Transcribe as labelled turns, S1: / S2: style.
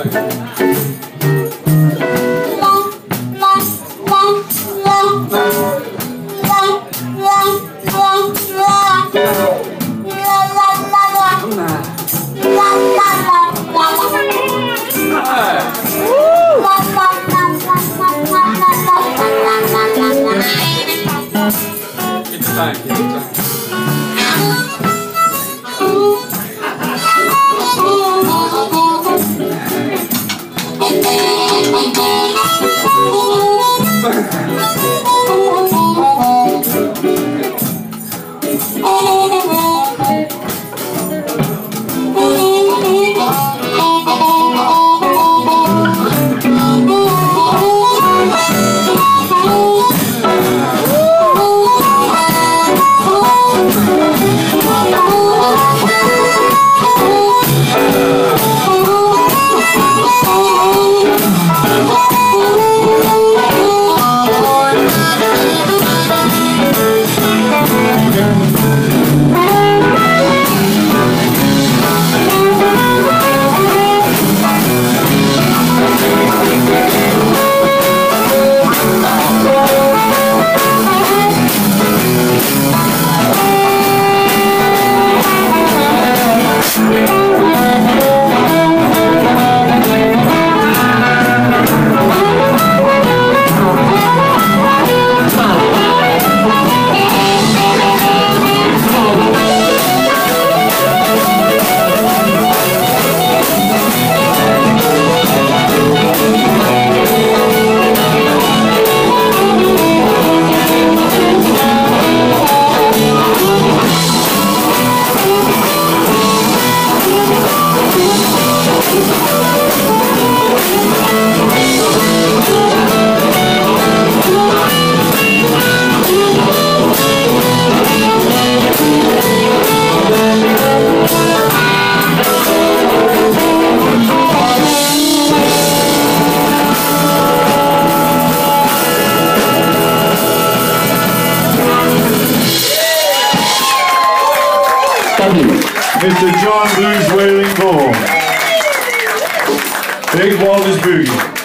S1: It's time, it's time. Oh. Mr. John Blues Wailing Bull. Big Walters Boogie.